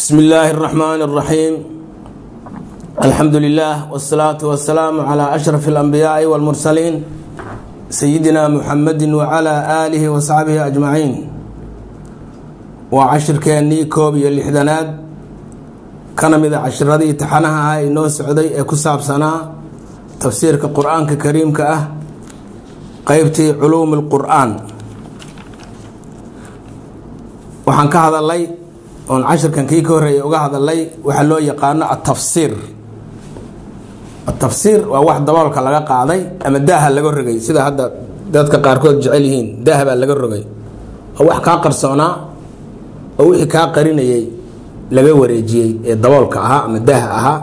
bsm illaahi الرaxmaan الraxiim alxamdu lilah wالsalaaةu wasalaamu calى ashraf اlanbiyaaءi wاlmursaliin sayidina muxamadi wcalى aalihi wasaxbihi ajmaciin waa cashirkeennii koob iyo lixdanaad kana mida cashiradii taxanaha ah inoo socday ee ku saabsanaa tafsiirka qur-aanka kariimka ah qeybtii culuumi اlqur'aan waxaan ka hadalay oon cashirkan kii ka horreeyay uga hadalay waxaa loo yaqaano atafsiir atafsiir waa wax daboolka laga qaaday ama daaha laga rogay. Sida hadda dadka qaarkood jecel yihiin daaha baa laga rogay. Oo wax kaa qarsoonaa oo wixii kaa qarinayay laga wareejiyey ee daboolka ahaa ama daaha ahaa.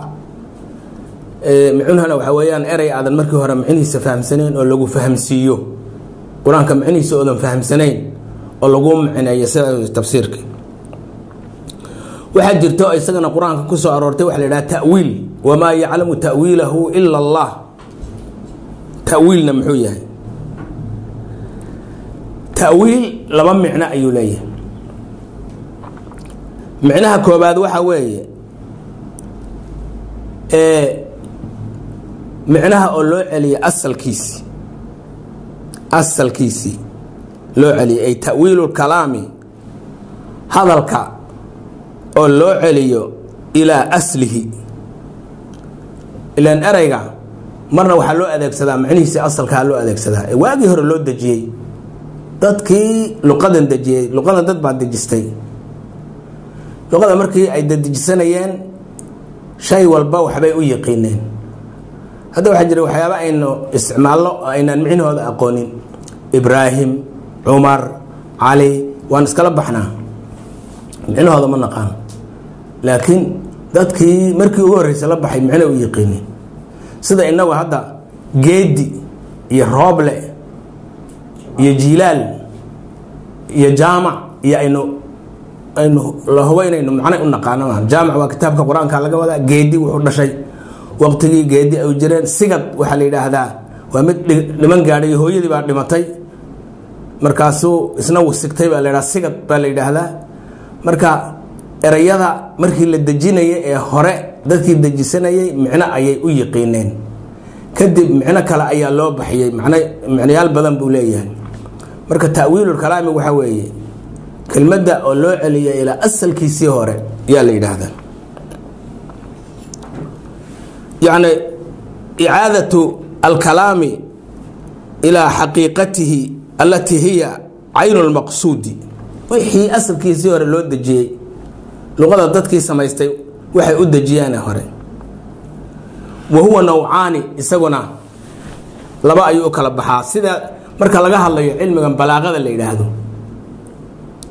Micnuhana waxaa weeyaan erey aadan markii hore micnihiisa fahamsanayn oo lagu fahamsiiyo. Qur'aanka micnihiisa oodan fahamsanayn oo lagu micneeyo sida tafsiirka waxaa jirto isagana qur'aanka ku soo aroortay waxa la yidhaha ta'wiil. Wamaa yaclamu ta'wiilahu ila allah. Ta'wiilna muxuu yahay? Ta'wiil laba micno ayuu leeyahay. Micnaha koobaad waxa weeye micnaha oo loo celiya asalkiisii asalkiisii loo celiyay ay ta'wiilu kalaami hadalka oo loo celiyo ilaa aslihi. Ilaan ereyga marna waxaa loo adeegsadaa macnihiisi asalkaa loo adeegsadaa. Ee waagii hore loo dejiyey dadkii luqadan dejiyey luqadan dad baa dejistay. Luqada markii ay dadejisanayeen shay walba waxbay u yiqiineen hadda waxaa jira waxyaaba aynu isticmaalno oo aynaan micnahooda aqoonin. Ibraahim cumar cali waan iskala baxnaa. Micnahooda ma naqaan laakiin dadkii markii ugu horreysay la baxay micno u yiqiinin sida inagu hadda geedi iyo rooble iyo jilaal iyo jaamac iyo aynu aynu la hubo inaynu macno u naqaano. Jaamac waa kitaabka qur'aanka laga wadaa geedi wuxuu dhashay. Waqtigii geedi ay jireen sigad waxaa la yidhaahdaa waa mid dhiman gaadhay hooyadii baa dhimatay. Markaasuu isna wasigtay baa la yidhaha sigad baa la yidhaahdaa. Marka erayada markii la dejinayay ee hore dadkii dejisanayay micno ayay u yiqiineen kadib micno kale ayaa loo baxiyey micnayaal badan buu leeyahay. Marka ta'wiilulkalaami waxaa weeye kelmadda oo loo celiya ilaa asalkiisii hore yaa la yidhaahdaa. Yacni icaadatu alkalaami ilaa xaqiiqatihi allatii hiya caynu lmaqsuudi wixii asalkiisii hore loo dejiyey luqada dadkii samaystay waxay u dejiyeen hore. Wa huwa nawcaani isaguna laba ayuu u kala baxaa. Sida marka laga hadlayo cilmigan balaaqada la yidhaahdo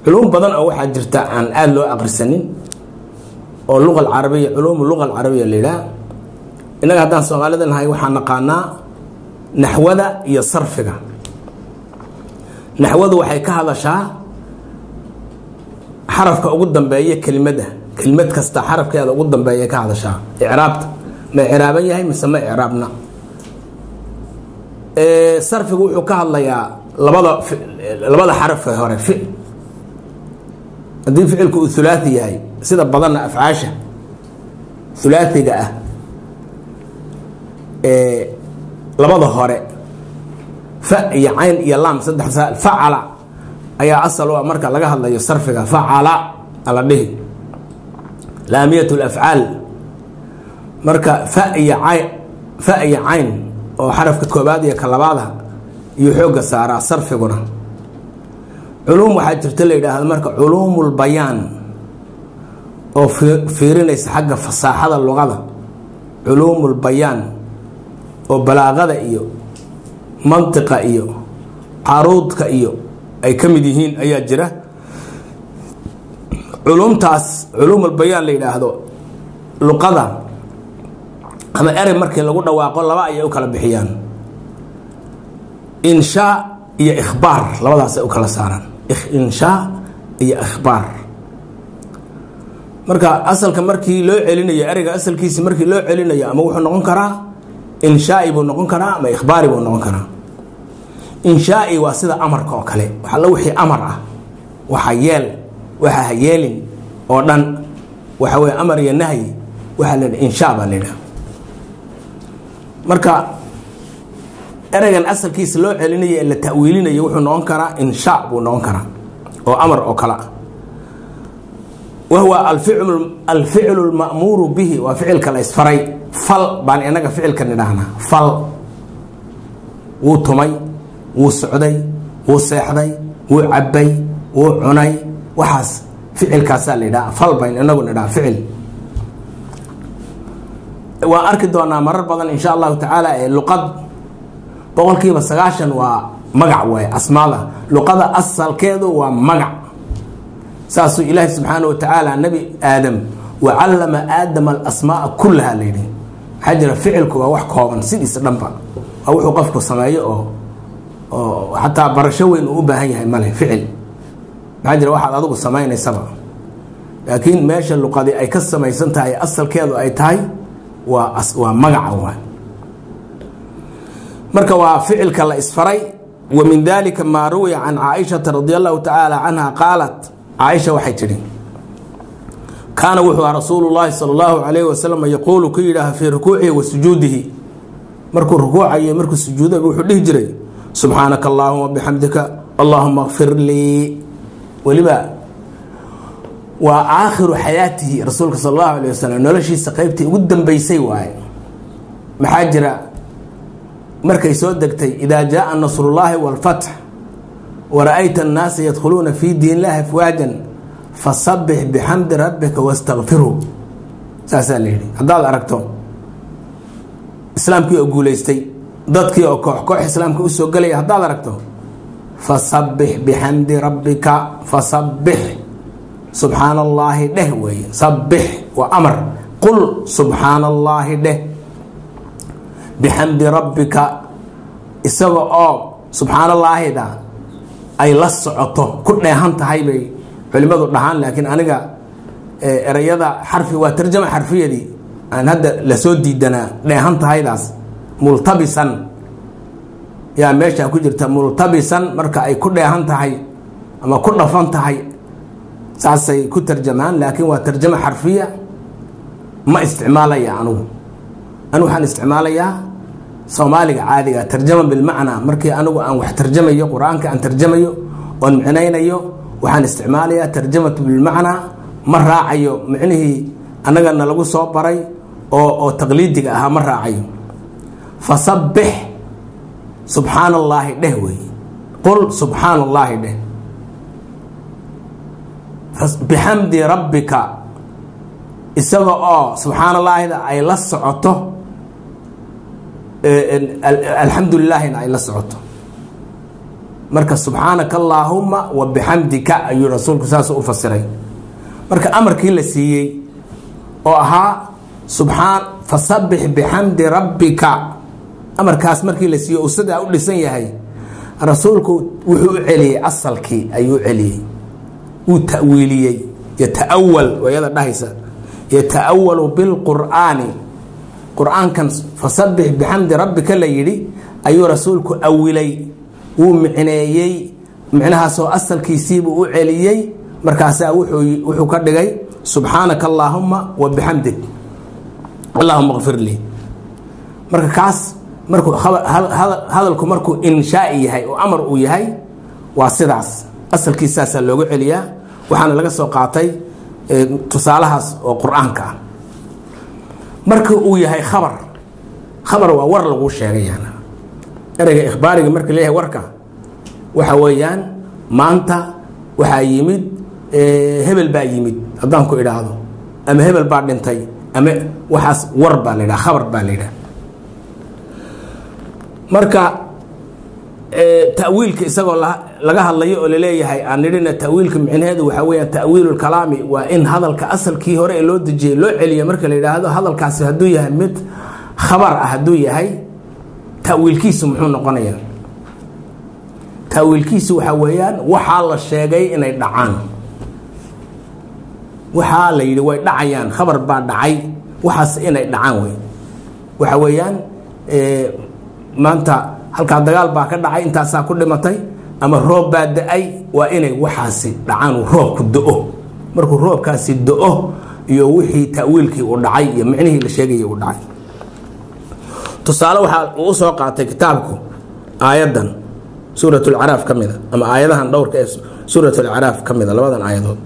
culuum badan oo waxaa jirta aan aada loo aqrisanin oo luqa alcarabiya culuumu luqa alcarabiya la yidhaah. Innaga haddaan soomaalida nahay waxaan naqaanaa naxwada iyo sarfiga. Naxwadu waxay ka hadashaa xarafka ugu dambeeya kelimada kelimad kasta xarafkeeda ugu dambeeya ka hadashaa icraabta ma icraaban yahay mise ma icraabna sarfigu wuxuu ka hadlayaa labada labada xarafka hore fi haddii ficilku uu hulaati yahay sida badanna afcaasha hulaatiga ah labada hore fa iyo cayn iyo laam saddex facala ayaa asal u ah marka laga hadlayo sarfiga facala ala dhihi. Laamiyat lafcaal marka fa iyo cayn fa iyo cayn oo xarafka koobaad iyo ka labaada iyo xoogga saaraa sarfiguna. Culuum waxaa jirta la yidhaahda marka culuumulbayaan oo fiirinaysa xagga fasaaxada luqada. Culuumulbayaan oo balaaqada iyo mantiqa iyo caruudka iyo ay ka mid yihiin ayaa jira. Culumtaas culuumulbayaan la yidhaahdo luqada ama erey markii lagu dhawaaqo laba ayay u kala bixiyaan. Inshaa iyo ikhbaar labadaasay u kala saaraan. Inshaa iyo ikhbaar. Marka asalka markii loo celinayo ereyga asalkiisi markii loo celinayo ama wuxuu noqon karaa inshaai buu noqon karaa ama ikhbaari buu noqon karaa inshaai waa sida amarka oo kale. Waxallo wixii amar ah waxa yeel waxa ha yeelin oo dhan waxa weye amar iyo nahyi waxaa la yidhi insha baa la yidhaha marka ereygan asalkiisa loo celinayo ee la ta'wiilinayo wuxuu noqon karaa insha buu noqon karaa oo amar oo kale ah. Wahuwa alficlu lma'muuru bihi waa ficilka la isfaray. Fal baan inaga ficilka nidhaahnaa fal. Wuu tumay wuu socday wuu seexday wuu cabbay wuu cunay. Waxaas ficilkaasaa la yidhaha fal bayn inagu nidhaha ficil. Waan arki doonaa marar badan insha allahu tacaala ee luqad boqolkiiba sagaashan waa magac waay asmaada. Luqada asalkeedu waa magac. Saasuu ilaahi subxaana wa tacaala nebi aadam wa callama aadama alasmaaa kullaha la yidhi. Maxaa jira ficilku waa wax kooban sidiisa dhanba waa wuxuu qofku sameeyo oo oo xataa barasho weyn uu u baahan yahay male ficil. Maxaa jira waxaad adigu samaynaysaba laakiin meesha luqadi ay ka samaysan tahay asalkeedu ay tahay waa waa magaca waay marka waa ficilka la isfaray wa min dalika maa ruwiya can caaishata radi allahu tacaala canha qaalat caaisha waxay tidhi kaana wuxuu aha rasuulu llaahi sala allahu calayhi wasalam yaquulu ku yidhaaha fii rukuucihi wa sujuudihi. Markuu rukuucayo markuu sujuudaba wuxuu dhihi jiray subxaanaka allaahuma bixamdika allaahuma kfir lii weliba waa aakhiru xayaatihi rasuulka sal allahu alayh wasalam noloshiisa qeybtii ugu dambeysay waaye. Maxaa jira? Markay soo degtay idaa jaaa nasrullaahi wاlfatx wara-ayta annaasa yadkhuluuna fi diin illahi afwaajan fasabix bixamdi rabbika wastakfirhu saasaa la yidhi. Haddaad aragto islaamkii oo guulaystay dadkii oo koox koox islaamka u soo gelaya haddaad aragto fasabix bixamdi rabbika fasabix subxaana allaahi dheh weeye sabix waa amar. Qul subxaana allaahi dheh. Bixamdi rabbika isaga oo subxaana allaahida ay la socoto. Ku dheehan tahay bay culimmadu dhahaan laakiin aniga ereyada xarfi waa tarjama xarfiyadii aan hadda la soo diidanaa dheehan tahaydaas multabisan. Yaa meesha ku jirta multabisan marka ay ku dheehan tahay ama ku dhafan tahay saasay ku tarjamaan laakiin waa tarjamo xarfiya. Ma isticmaalaya anugu. Anigu waxaan isticmaalayaa soomaaliga caadiga tarjama bilmacnaa markii anigu aan wax tarjamayo qur'aanka aan tarjamayo oon micnaynayo waxaan isticmaalayaa tarjamatu bilmacnaa ma raacayo micnihii annagana lagu soo baray oo oo taqliidiga ahaa ma raacayo fasabbix subxaana allaahi dheh wey. Qul subxaana allaahi dheh bixamdi rabbika. Isaga oo subxaana allaahida ay la socoto alxamdu lilaahina ay la socoto. Marka subxaanaka allaahuma wa bixamdika ayuu rasuulku saas u fasiray. Marka amarkii la siiyey oo ahaa subxaan fasabbix bixamdi rabbika amarkaas markii la siiyey uu sidaa u dhisan yahay rasuulku wuxuu u celiyey asalkii ayuu u celiyey. Wuu ta'wiiliyey yataawal wayada dhahaysa yata'awalu bilqur'aani. Qur'aankan fasabbix bixamdi rabbika la yidhi ayuu rasuulku awilay. Wuu micneeyey micnahaasoo asalkiisiibuu u celiyey. Markaasaa wuxuu ka dhigay subxaanaka allaahuma wa bixamdig allahuma kfir lii marka kaas markuu hadalku markuu inshaai yahay oo amar uu yahay waa sidaas. Asalkiisaasaa loogu celiyaa. Waxaana laga soo qaatay tusaalahaas oo qur'aanka. Ah marka uu yahay khabar khabar waa war laguu sheegay ereyga ikhbaariga marka leeyahay warka waxa weeyaan maanta waxaa yimid hebel baa yimid haddaan ku idhaahdo. Ama hebel baa dhintay ama waxaas war baa la yidhaha khabar baa la yidhaha marka tawiilka isagoo laga hadlayo oo la leeyahay aan nidhina tawiilka micnaheedu waxaa weyaan tawiilu lkalaami waa in hadalka asalkii hore ee loo dejiyey loo celiya marka la yidhaahdo hadalkaasi hadduu yahay mid khabar ah hadduu yahay tawiilkiisu muxuu noqonaya tawiilkiisu waxaa weeyaan waxaa la sheegay inay dhacaan. Waxaa la yidhi way dhacayaan khabar baa dhacay waxaas inay dhacaan wey waxa weeyaan maanta halkaa dagaal baa ka dhacay intaasaa ku dhimatay ama roob baa da'ay waa inay waxaasi dhacaan roobku do-o markuu roobkaasi do-o iyo wixii ta'wiilkii uu dhacay iyo micnihii la sheegayay uu dhacay. Tusaale waxaa uu u soo qaatay kitaabku aayaddan suurat lcaraaf ka mida ama aayadahan dhowrka ee suurat alcaraaf ka mida labadan aayadood.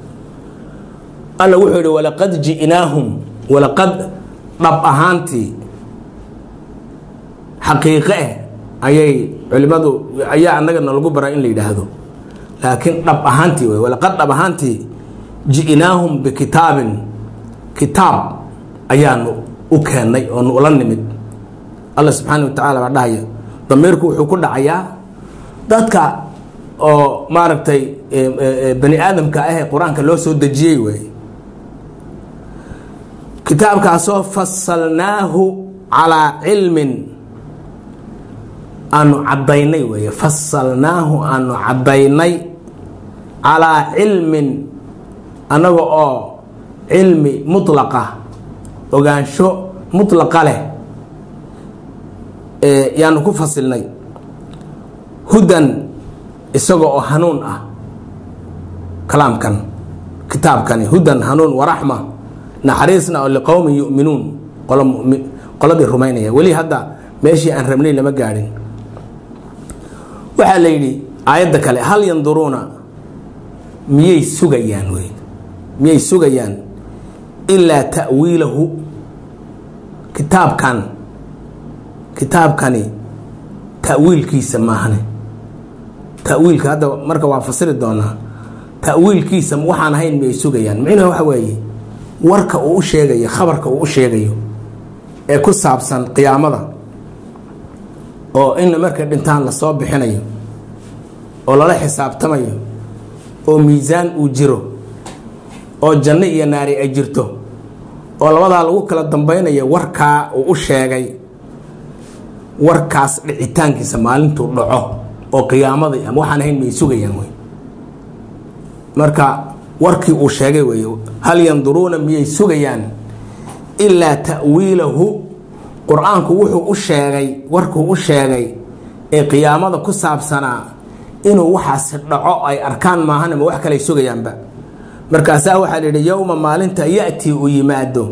Alla wuxuu yihi walaqad ji'naahum walaqad dhab ahaantii xaqiiqe eh ayay culimadu ayaa annaga nalagu baraa in la yidhaahdo. Laakiin dhab ahaantii wey walaqad dhab ahaantii ji'naahum bikitaabin kitaab ayaanu u keennay oo nu ula nimid. Alla subxaana wa tacaala baa dhahaya damiirku wuxuu ku dhacayaa dadka oo maaragtay bani aadamka ahee qur'aanka loo soo dejiyey wey kitaabkaasoo fasalnaahu calaa cilmin aanu caddaynay weeye. Fasalnaahu aanu caddaynay calaa cilmin annaga oo cilmi mutlaqa ogaansho mutlaqa leh yaanu ku fasilnay. Hudan isaga oo hanuun ah kalaamkan kitaabkani hudan hanuun waraxma naxariisna oo liqowmin yu'minuun qoladii rumaynaya. Weli hadda meeshii aan rabnay lama gaadhin waxaa la yidhi aayadda kale hal yanduruuna miyay sugayaan wey miyay sugayaan? Ilaa ta'wiilahu. Kitaabkan kitaabkani ta'wiilkiisa maahane ta'wiilka hadda marka waa fasiri doonaa ta'wiilkiisa waxaan ahayn miyay sugayaan? Micnuhu waxa weeye warka uu u sheegayo khabarka uu u sheegayo ee ku saabsan qiyaamada oo in markay dhintaan la soo bixinayo oo lala xisaabtamayo oo miisaan uu jiro oo janno iyo naari ay jirto oo labadaa lagu kala dambaynayo warkaa uu u sheegay warkaas dhicitaankiisa maalintuu dhaco oo qiyaamadii ama waxaan ahayn may sugayaan wey marka warkii uu sheegay wey hal yanduruuna miyay sugayaan? Ilaa ta'wiilahu qur'aanku wuxuu u sheegay warkuu u sheegay ee qiyaamada ku saabsanaa inuu waxaasi dhaco ay arkaan maahan ama wax kale ay sugayaanba. Markaasaa waxaa la yidhi yowma maalinta ya'tii uu yimaado.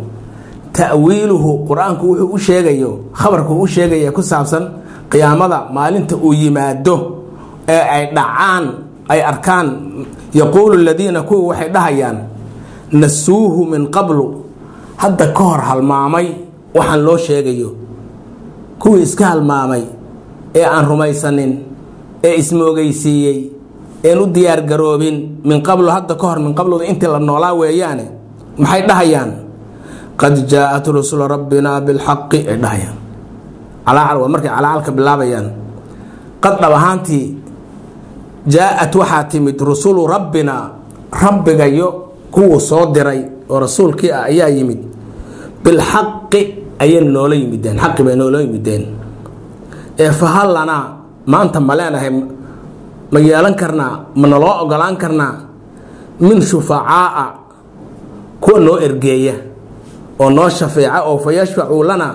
Ta'wiiluhu qur'aanku wuxuu u sheegayo khabarku u sheegaya ku saabsan qiyaamada maalinta uu yimaado ee ay dhacaan ay arkaan. Yaquulu ladiina kuwii waxay dhahayaan nasuuhu min qablu. Hadda ka hor halmaamay waxaan loo sheegayo kuwii iska halmaamay ee aan rumaysanin ee ismoogeysiiyey een u diyaargaroobin min qablu hadda ka hor min qabluda intii la noolaa weeyaane maxay dhahayaan? Qad jaa-at rusulu rabbina bilxaqi ay dhahayaan. Calaacal waa markay calaacalka bilaabayaan. Qad dhab ahaantii jaa-at waxaa timid rusulu rabbina rabbigayo kuwuu soo diray oo rasuulkii ah ayaa yimid bilxaqi ayay noola yimideen xaqi bay noola yimideen. Ee fahal lanaa maanta ma leenahay ma yeelan karnaa ma naloo ogolaan karnaa min shufacaa'a kuwa noo ergeeya oo noo shafeeca oo fa yashfacuu lana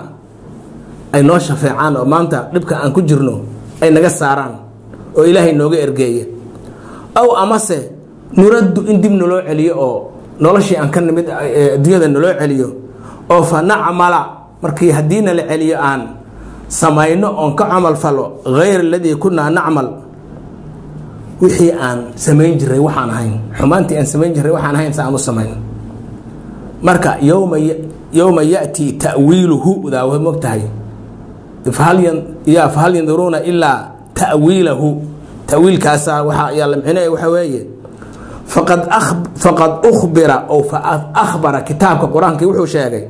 ay noo shafeecaan oo maanta dhibka aan ku jirno ay naga saaraan oo ilaahay nooga ergeeya. Aw amase nuraddu in dib naloo celiyo oo noloshii aan ka nimid adduunyada naloo celiyo oo fa nacmala markii haddii nala celiyo aan samayno oon ka camal falo hayr aladii kunaa nacmal wixii aan samayn jiray waxaan ahayn. Xumaantii aan samayn jiray waxaan ahayn aan u samayn marka yowma ya'tii ta'wiiluhu daawa mogtahay ya fahal yanduruuna ilaa ta'wiilahu ta'wiilkaasa waxa ayaa la waxa weeye. Faqad ukhbira oo akhbara kitaabka qur'aankii wuxuu sheegay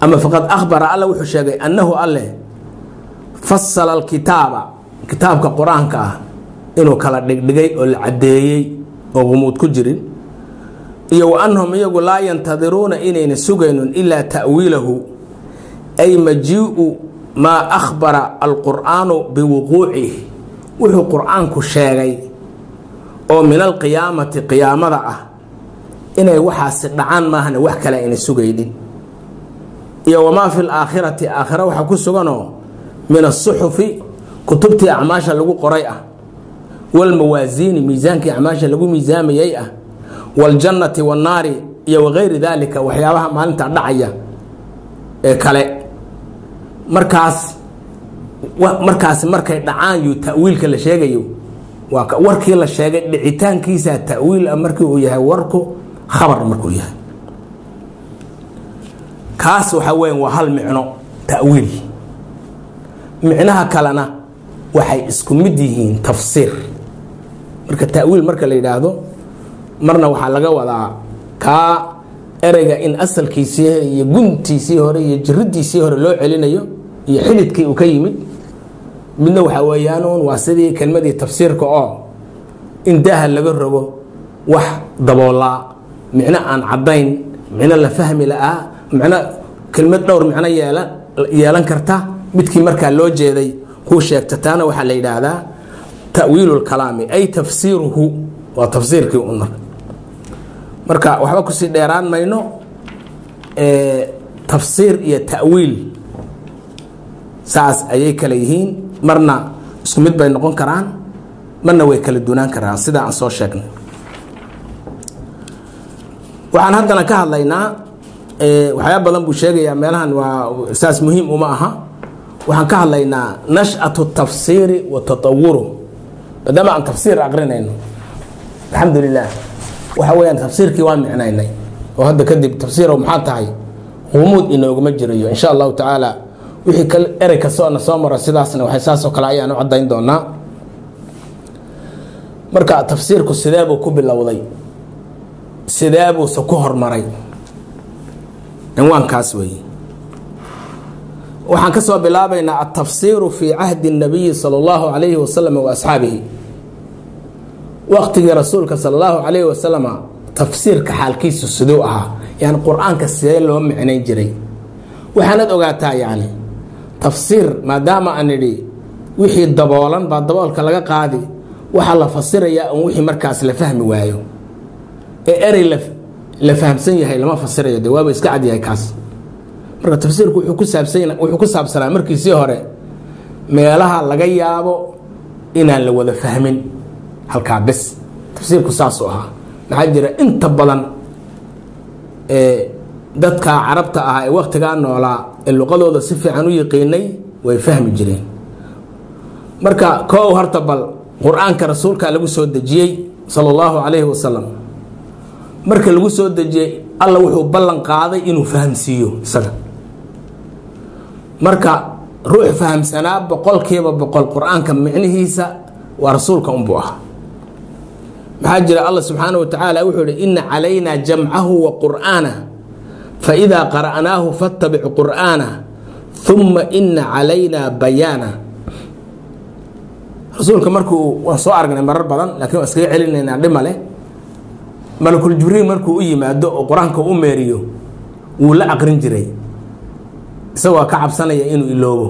ama faqad akhbara alla wuxuu sheegay annahu alleh fasala alkitaaba kitaabka qur'aanka ah inuu kala dhigdhigay oo la caddeeyey oo gumuud ku jirin iyo wa annahum iyagu laa yantadiruuna inayna sugaynin ilaa ta'wiilahu ay majii'u maa akhbara alqur'aanu biwuquucih wuxuu qur'aanku sheegay oo min alqiyaamati qiyaamada ah inay waxaasi dhacaan maahana wax kale ayna sugaynin iyo wamaa fi laakhirati aakhira waxaa ku suganoo min asuxufi kutubtii acmaasha lagu qoray ah walmawaasiini miisaankii acmaasha lagu miisaamayey ah waljannati wannaari iyo wakayri daalika waxyaabaha maalinta dhacaya ee kale. Markaas markaasi markay dhacaan yu ta'wiilka la sheegayo. Waa warkii la sheegay dhicitaankiisa ta'wiil ah markii uu yahay warku khabar markuu yahay kaas waxa weyan waa hal micno ta'wiil. Micnaha kalena waxay isku mid yihiin tafsiir. Marka ta'wiil marka la yidhaahdo marna waxaa laga wadaa kaa ereyga in asalkiisii iyo guntiisii hore iyo jiridiisii hore loo celinayo iyo xididkii uu ka yimid midna waxaa weeyaanuun waa sidii kelmadii tafsiirka oo in daaha laga rogo wax daboolaa. Micno aan caddayn micno la fahmi la'aa micno kelmad dhowr micno yeelan karta. Midkii markaa loo jeeday kuu sheegta taana waxaa la yidhaahdaa ta'wiilu lkalaami ay tafsiiruhu waa tafsiirkii un marka. Waxba ku sii dheeraan mayno tafsiir iyo ta'wiil saas ayay kale yihiin. Marna isku mid bay noqon karaan marna way kala dunaan karaan. Sidaa aan soo sheegnay. Waxaan haddana ka hadlaynaa waxyaaba badan buu sheegayaa. Meelahan waa saas muhiim uma aha. Waxaan ka hadlaynaa nash'atu tafsiiri wa tatawuru maadaama aan tafsiir aqrinayno. Alxamdu lilah waxa weyaan tafsiirkii waan micnaynay. Oo hadda kadib tafsiirow maxaa tahay? Humuud inooguma jirayo insha allahu tacaala. Wixii erey kastoona soo mara sidaasna waxay saasoo kale ayaan u cadayn doonaa. Marka tafsiirku sideebuu ku bilowday? Sideebuuse ku hormaray cinwaankaas weeye waxaan ka soo bilaabaynaa altafsiiru fii cahdi الnabiyi salى اllahu alayhi wasalam wa asxaabihi waqtigii rasuulka sal allahu calayhi wasalama tafsiirka xaalkiisu siduu ahaa yani qur-aanka sidee loo micnayn jiray waxaanad ogaataa yani tafsiir maadaama aan idhi wixii daboolan baa daboolka laga qaadi waxaa la fasirayaa un wixii markaas la fahmi waayo ee erey la fahamsan yahay lama fasirayo. De waaba iska cadyahay kaas. Marka tafsiirku wuxuu ku saabsanaa markiisii hore meelaha laga yaabo inaan la wada fahmin. Halkaa bes tafsiirku saasuu ahaa. Maxaa jira inta badan ee dadka carabta ah ee waktigaa noolaa ee luqadooda si fiican u yiqiinay way fahmi jireen. Marka koow horta bal qur'aanka rasuulka lagu soo dejiyey sala allahu calayhi wasalam marka lagu soo dejiyey alla wuxuu ballan qaaday inuu fahamsiiyo isaga. Marka ruux fahamsanaa boqolkiiba boqol qur'aanka micnihiisa waa rasuulka unbuu ahaa. Maxaa jira? Allah subxaana wa tacaala wuxuu ihi ina calaynaa jamcahu wa qur'aana faidaa qara'naahu fattabic qur'aana uma ina calaynaa bayaana. Rasuulka markuu waan soo aragnay marar badan laakiin waan iskaga celinaynaa dhimale malakul jibriil markuu u yimaado oo qur'aanka u meeriyo wuu la aqrin jiray isagoo ka cabsanaya inuu iloobo.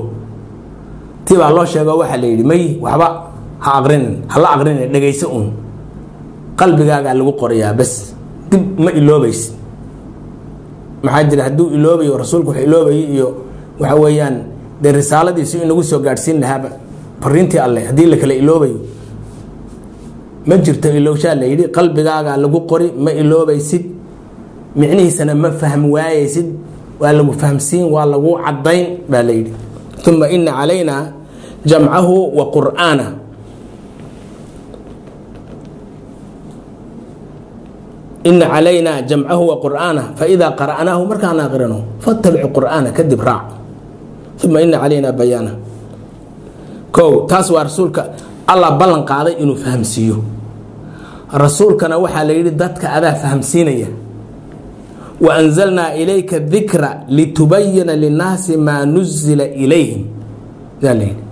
Tii baa loo sheego waxaa la yidhi may waxba ha aqrinin hala aqrinin dhegayso uun. Qalbigaagaa lagu qorayaa bes dib ma iloobaysi maxaa jira hadduu iloobayo rasuulku wax iloobayo iyo waxa weeyaan dee risaaladiisu inagu soo gaadhsiin lahaaba fariintii alleh haddii la kala iloobayo ma jirto ilowshaa la yidhi qalbigaagaa lagu qori ma iloobaysid micnihiisana ma fahm waayeysid waa lagu fahamsiin waa lagu cadayn baa la yidhi uma ina calaynaa jamcahu wa qur'aana. Ina calaynaa jamcahu wa qur'aana faidaa qara'naahu markaan aqrino fattabicu qur'aana kadib raac. Uma ina calaynaa bayaana. Kow taas waa rasuulka allah ballan qaaday inuu fahamsiiyo rasuulkana waxaa la yidhi dadka adaa fahamsiinaya wa anzalnaa ilayka dikra litubayina linnaasi maa nuzila ilayhim. Yaa la yidhi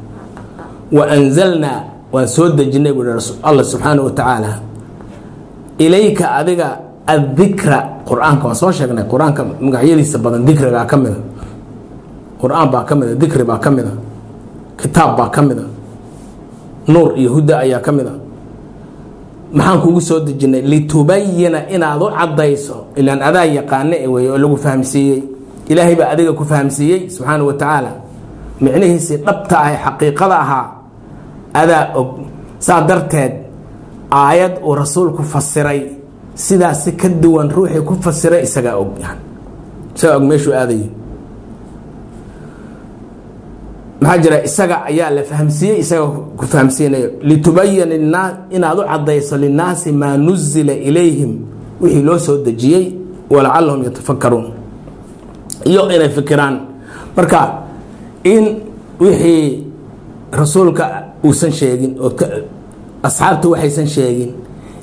wa anzalnaa waan soo dejinay buu allah subxaana wa tacaala ilayka adiga addikra qur'aanka waan soo sheegnay qur'aanka magacyadiisa badan dikrigaa ka mida qur'aan baa ka mida dikri baa ka mida kitaab baa ka mida nuur iyo huda ayaa ka mid a maxaan kugu soo dejinay litubayina inaad u caddayso ilaan adaa yaqaane wey oo lagu fahamsiiyey. Ilaahay baa adiga ku fahamsiiyey subxaana wa tacaala micnihiisii dhabta ah ee xaqiiqada ahaa adaa og. Saa darteed aayad uu rasuulku fasiray sidaasi ka duwan ruuxii ku fasira isagaa og isagaa og meeshuu aadayo maxaa jira isaga ayaa la fahamsiiyey isaga ku fahamsiinayo litubayin linaa inaad u cadayso linnaasi maa nuzila ilayhim wixii loo soo dejiyey walacalahum yatafakaruun iyo inay fikiraan. Marka in wixii rasuulka uusan sheegin oo asxaabtu waxaysan sheegin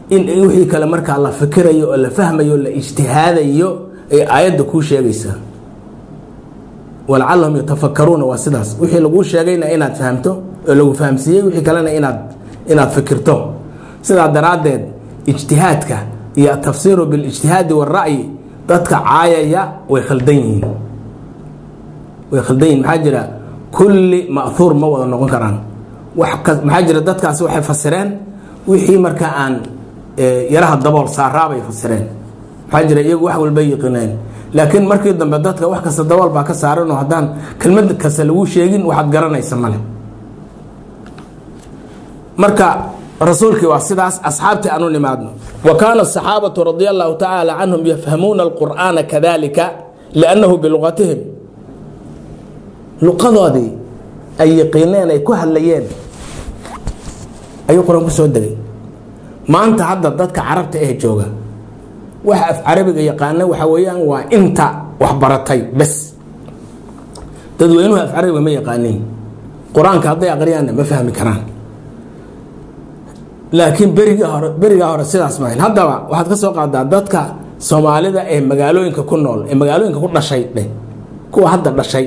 in wixii kale markaa la fikirayo oo la fahmayo la ijtihaadayo ay aayadda kuu sheegaysaa walacalahum yatafakaruuna waa sidaas wixii laguu sheegayna inaad fahamto oo lagu fahamsiiyey wixii kalena inaad inaad fikirto sidaa daraaddeed ijtihaadka iyo atafsiiru bilijtihaadi waara'yi dadka caayaya way khaldan yihiin way khaldan yihiin maxaa jira kulli ma'huur ma wada noqon karaan maxaa jira dadkaasi waxay fasireen wixii markaa aan yaraha dabool saaraabay fasireen maxaa jira iyagu wax walba yiqineen laakiin markii dambe dadka wax kasta dabool baa ka saaran oo haddaan kelmad kasta lagu sheegin waxaad garanaysa male marka rasuulkii waa sidaas asxaabtii aanu nimaadno. Wa kaana asaxaabatu radi allahu tacaala canhum yafhamuuna alqur'aana kadalika liannahu biluqatihim luqadoodii ay yaqiineen ay ku hadlayeen ayuu qur'aan ku soo degay. Maanta hadda dadka carabta ee jooga waxa af carabiga yaqaana waxa weeyaan waa inta waxbaratay bes dadweynuhu af carabiga ma yaqaaniin. Qur'aanka hadday aqriyaanna ma fahmi karaan. Laakiin beriga hore berigaa hore sidaas maahayn haddaba waxaad ka soo qaadaa dadka soomaalida ee magaalooyinka ku nool ee magaalooyinka ku dhashay dheh kuwa hadda dhashay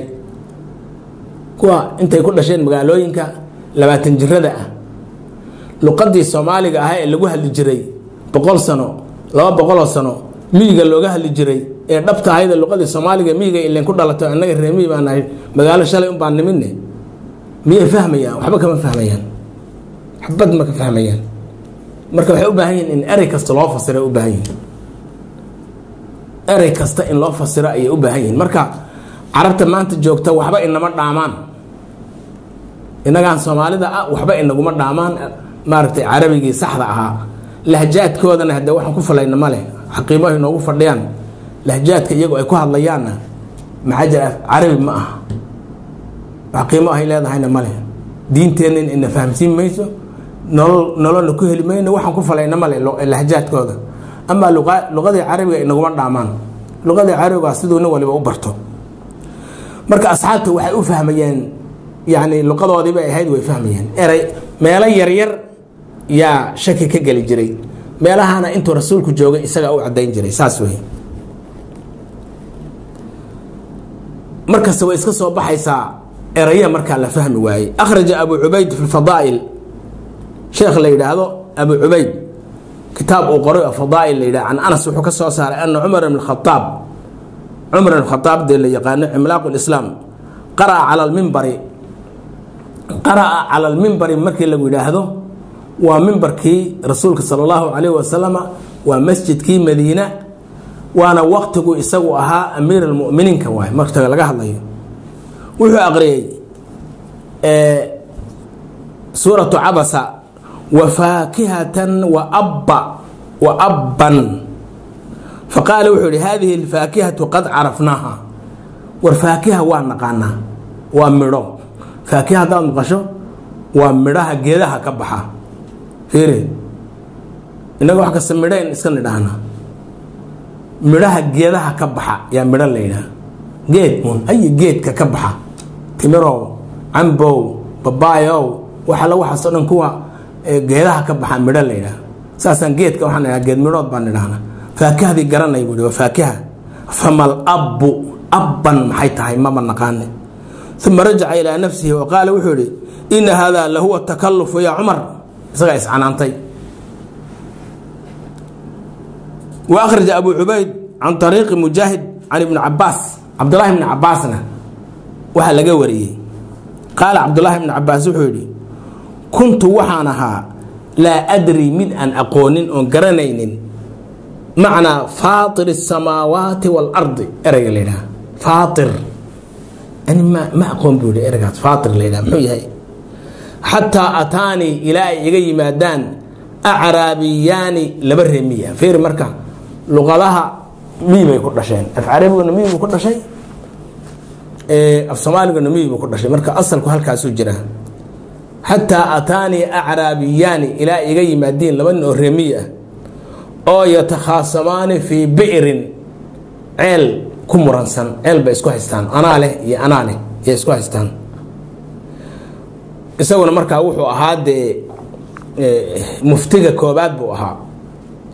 kuwa intay ku dhasheen magaalooyinka labaatan jirada ah. Luqadii soomaaliga ahaa ee lagu hadli jiray boqol sano laba boqoloo sano miyiga looga hadli jiray ee dhabta ahayda luqadii soomaaliga miyiga ilen ku dhalato annaga reemiyi baan nahay magaalo shalay un baan nimidne miyay fahmayaan? Waxba kama fahmayaan. Xabad ma ka fahmayaan. Marka waxay u baahan yihiin in erey kasta loo fasira u baahan yihiin erey kasta in loo fasiro ayay u baahan yihiin marka carabta maanta joogta waxba inama dhaamaan. Innagaan soomaalida ah waxba inaguma dhaamaan. Maaragtay carabigii saxda ahaa lahjaadkoodana hadde waxaan ku falayna ma leh. Xaqiimo ay noogu fadhiyaan. Lahjaadka iyagu ay ku hadlayaanna maxaa carabi ma aha. Xaqiimo ay leedahayna ma leh. Diinteenna ina fahamsiin mayso nolol nololna ku heli mayno waxaan ku falayna ma leh lahjaadkooda amaa luqadii carabiga inaguma dhaamaan. Luqadii carabiga siduu nin waliba u barto. Marka asxaabta waxay u fahmayeen yani luqadoodiibay ahayd way fahmayeen. Eray meelo yaryar yaa shaki ka geli jiray. Meelahana intuu rasuulku joogay isagaa u cadayn jiray saas wey markasta way iska soo baxaysaa eraya markaa la fahmi waayey. Akhraja abu cubayd fi fadaa'il sheekh la yidhaahdo abu cubayd. Kitaab uu qoray oo fadaa'il la yidhah can anas wuxuu ka soo saaray ana cumar ibn khadaab cumar ibn khadaab dee la yaqaano cimlaaqu lislaam qara'a cala almimbari qara'a cala almimbari markii lagu yidhaahdo waa mimbarkii rasuulka sala allahu calayh wasalama waa masjidkii madiina waana waqtigu isagu ahaa amiir almuminiinka waay martaga laga hadlayo. Wuxuu aqriyey suuratu cabasa wa faakihatan wa abba wa abban. Faqaala wuxuu yihi hadihi alfaakihatu qad carafnaaha. War faakiha waa naqaanaa waa midho. Faakiha haddaad maqasho waa midhaha geedaha ka baxa fiiri innaga wax kasta midhayn iska nidhaahna. Midhaha geedaha ka baxa yaa midho la yidhaha geed un ayi geedka ka baxa. Timirow cambow babaayow waxala waxaasoo dhan kuwa geedaha ka baxa midho la yidhaha saasaan geedka waxaan idhaha geed midhood baan idhaahna faakihadii garanay buu waa faakiha. Famal abbu abban maxay tahay maba naqaane. Uma rajaca ilaa nafsihi wa qaala wuxuu yihi ina hada lahuwa takalufu yaa cumar isagaa iscanaantay wa akhraja abu cubayd can ariiqi mujaahid can ibni cabaas cabdulahi bni cabaasna waxaa laga wariyey qaala cabdulaahi bni cabaas wuxuu yihi kuntu waxaan ahaa laa adri mid aan aqoonin oon garanaynin macnaa faatir الsamaawaati wاlardi ereyga la yidhaha faair ani ma ma aqoon buu yihi ereygaas faatir la yidhaha muxuu yahay Xataa ataanii ilaa ay iga yimaadaan acraabiyaani laba reemiya. Fiiri marka luqadaha miyi bay ku dhasheen. Af carabiguna miyi buu ku dhashay af soomaaliguna miyi buu ku dhashay. Marka asalku halkaasuu jiraa xataa ataanii acraabiyaani ilaa iga yimaadiin laba nin oo reemiyi ah oo yatakhaasamaani fii bi'rin ceel ku muransan. Ceel bay isku haystaan. Anaa leh iyo anaa leh yay isku haystaan isaguna markaa wuxuu ahaa dee muftiga koobaad buu ahaa.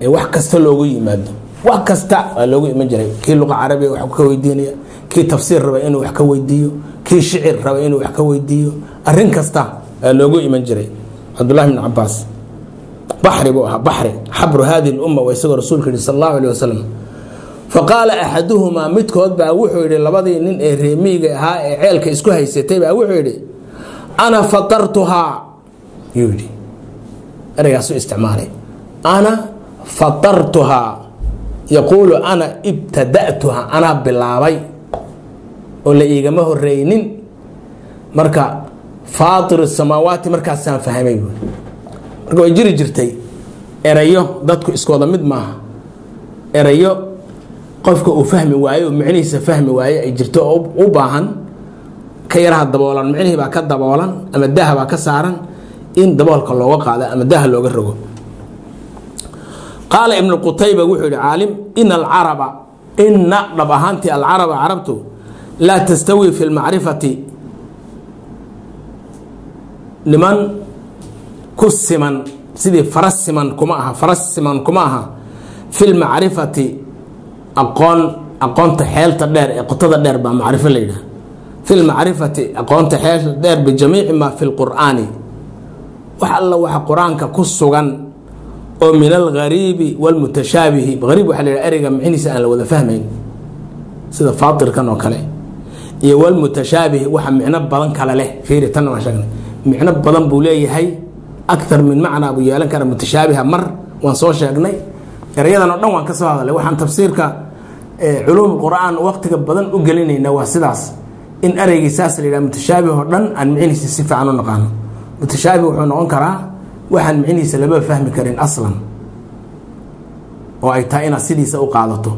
Ee wax kasta loogu yimaado. Wax kasta waa loogu iman jiray. Kii luqa carabiga wax ka weydiinaya kii tafsiir raba inuu wax ka weydiiyo. Kii shicir raba inuu wax ka weydiiyo. Arin kasta waa loogu iman jiray. Cabdullahi bn cabaas baxri buu ahaa baxri. Xabru hadihi lumma waa isagoo rasuulka yihi sal allahu alih wasalam faqaala axaduhumaa midkood baa wuxuu yidhi labadii nin ee reemiyiga ahaa ee ceelka isku haysatay baa wuxuu yidhi ana fatartuhaa yuu yidhi. Ereygaasuu isticmaalay. Ana fatartuhaa yaquulu ana ibtada'tuhaa anaa bilaabay. Oo la iigama horeynin marka faatiru samaawaati markaasaan fahmay buui marka way jiri jirtay. Erayo dadku iskooda mid maaha. Erayo qofka uu fahmi waayo oo micnihiisa fahmi waaye ay jirto oo u baahan ka yaraha daboolan micnihii baa ka daboolan ama daha baa ka saaran in daboolka looga qaado ama daha looga rogo. Qaala ibnu qutayba wuxuu yihi caalim ina alcaraba ina dhab ahaantii alcaraba carabtu laa tastawi fi lmacrifati niman ku siman sidii faras siman kuma aha faras siman kuma aha fi lmacrifati aqoon aqoonta xeelta dheer ee qotada dheer baa macrifo la yidhaha fi lmacrifati aqoonta xeelta dheer bijamiici maa fi lqur'aani wax alla waxa qur'aanka ku sugan oo min alghariibi wاlmutashaabihi hariib waxa la yidhaha ereyga micnihiisa aan la wada fahmayn sida faatirkan oo kale iyo wlmutashaabihi waxa micno badan kale leh fiiri tanna waan sheegnay micno badan buu leeyahay akar min macnaa buu yeelan kara mutashaabiha mar waan soo sheegnay erayadan oo dhan waan ka soo hadalay waxaan tafsiirka culuum qur'aan waqtiga badan u gelinayna waa sidaas in ereygii saas la yidhaha mutashaabih oo dhan aan micnihiisa si fiican u naqaano mutashaabih wuxuu noqon karaa waxaan micnihiisa lama fahmi karin aslan oo ay tahay inaad sidiisa u qaadato.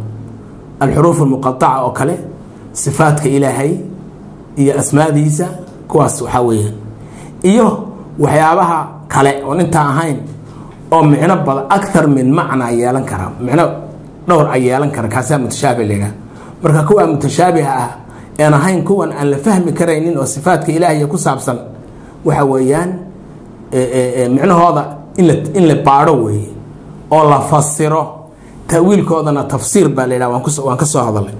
Alxuruuf almuqaaca oo kale sifaadka ilaahay iyo asmaadiisa kuwaas waxaa weeyaan iyo waxyaabaha kale oon intaa ahayn oo micno badan akar min macnaa yeelan kara micno dhowr a yeelan kara kaasaa mutashaabih la yidhaha. Marka kuwaa mutashaabiha ah een ahayn kuwan aan la fahmi karaynin oo sifaadka ilaahiya ku saabsan waxa weeyaan micnahooda in la baadho weeye oo la fasiro taawiilkoodana tafsiir baa la yidhaha waan ka soo hadalay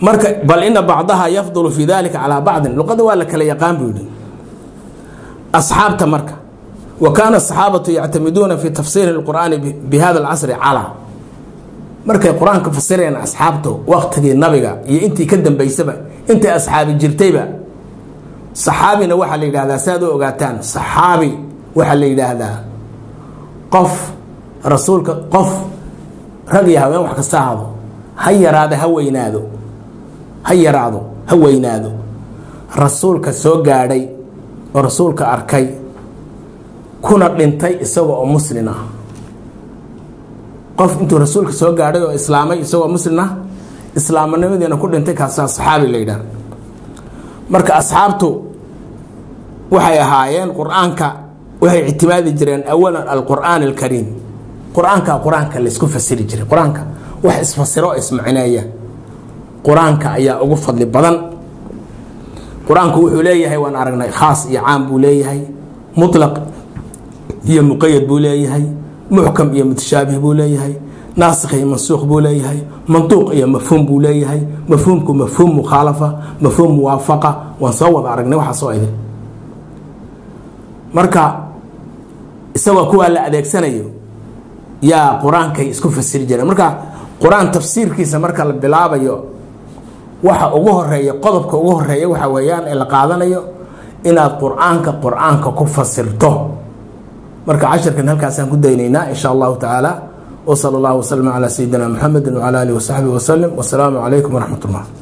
marka bal ina bacdaha yafdulu fi dalika calaa bacdin luqada waa la kala yaqaan buu yihi asxaabta marka wa kaana asaxaabatu yactamiduuna fi tafsiiri اlqur'aani bihada alcasri calaa markay qur'aanka fasireen asxaabtu waktigii nabiga iyo intii ka dambaysaba intay asxaabi jirtayba saxaabina waxaa la yidhahdaa si aad u ogaataan saxaabi waxaa la yidhaahdaa qof rasuulka qof rag iyo haween wax kasta ahado ha yaraado ha weynaado ha yaraado ha weynaado rasuulka soo gaadhay oo rasuulka arkay kuna dhintay isaga oo muslin ah qof intuu rasuulka soo gaadhay oo islaamay isagoo muslin ah ku dhintay kaasaa saxaabi la yidhaha marka asxaabtu waxay ahaayeen qur'aanka waxay ictimaadi jireen awalan alqur'aan alkariim. Qur'aanka qur'aanka laysku fasiri jiray. Qur'aanka wax isfasiro ismacneeya qur'aanka ayaa ugu fadli badan. Qur'aanku wuxuu leeyahay waan aragnay khaas iyo caam buu leeyahay. Mutlaq iyo muqayad buu leeyahay muxkam iyo mutashaabih buu leeyahay naasikh iyo mansuuq buu leeyahay manduuq iyo mafhuum buu leeyahay mafhuumku mafhuum mukhaalafa mafhuum muwaafaqa waan soo wada aragnay waxaa soo idin marka isagoo kuwaa la adeegsanayo yaa qur'aankay isku fasiri jireen. Marka qur'aan tafsiirkiisa marka la bilaabayo waxa ugu horreeya qodobka ugu horreeya waxa weeyaan ee la qaadanayo inaad qur'aanka qur'aanka ku fasirto marka cashirkan halkaasaan ku daynaynaa in sha allahu tacaala wsala allahu waslama calaa sayidina muxamedi wcala alihi wasaxbihi waslem wasalaamu calaykum waraxmat ullah